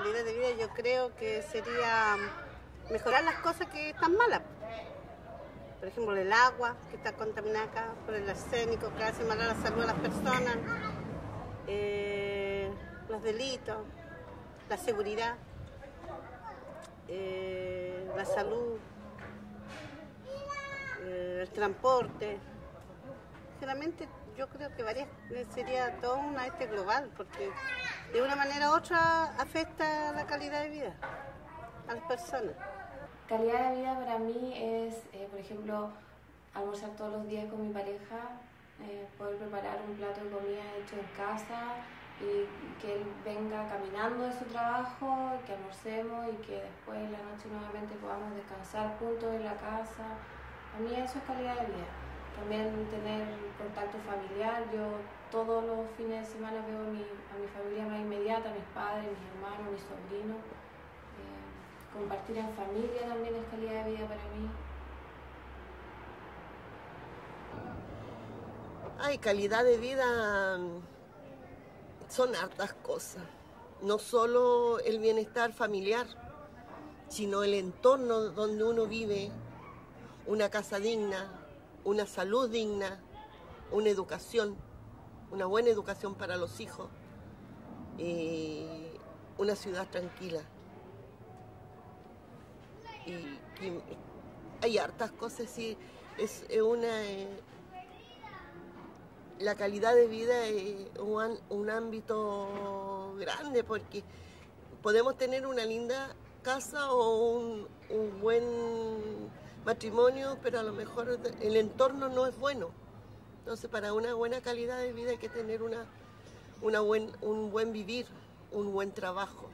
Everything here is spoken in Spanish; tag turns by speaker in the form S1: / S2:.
S1: calidad de vida yo creo que sería mejorar las cosas que están malas. Por ejemplo, el agua que está contaminada acá por el arsénico que hace mal a la salud de las personas, eh, los delitos, la seguridad, eh, la salud, eh, el transporte. Generalmente yo creo que varias sería todo una este global, porque de una manera u otra afecta la calidad de vida a las personas.
S2: Calidad de vida para mí es, eh, por ejemplo, almorzar todos los días con mi pareja, eh, poder preparar un plato de comida hecho en casa y que él venga caminando de su trabajo, que almorcemos y que después en la noche nuevamente podamos descansar juntos en la casa. A mí eso es calidad de vida. También tener contacto familiar. Yo todos los fines de semana veo a mi, familia más inmediata, mis padres, mis hermanos, mis sobrinos. Eh, compartir en familia también es calidad de vida para mí.
S3: Ay, calidad de vida son hartas cosas. No solo el bienestar familiar, sino el entorno donde uno vive, una casa digna, una salud digna, una educación, una buena educación para los hijos y una ciudad tranquila. Y, y hay hartas cosas, sí, es una... eh, la calidad de vida es un, un ámbito grande porque podemos tener una linda casa o un, un buen matrimonio, pero a lo mejor el entorno no es bueno. Entonces, para una buena calidad de vida hay que tener una, una buen, un buen vivir, un buen trabajo.